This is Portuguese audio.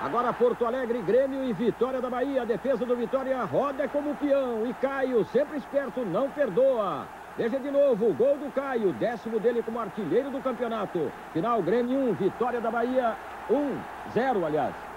Agora Porto Alegre, Grêmio e Vitória da Bahia. A defesa do Vitória roda como peão. E Caio, sempre esperto, não perdoa. Veja de novo o gol do Caio, décimo dele como artilheiro do campeonato. Final Grêmio 1, Vitória da Bahia 1, 0, aliás.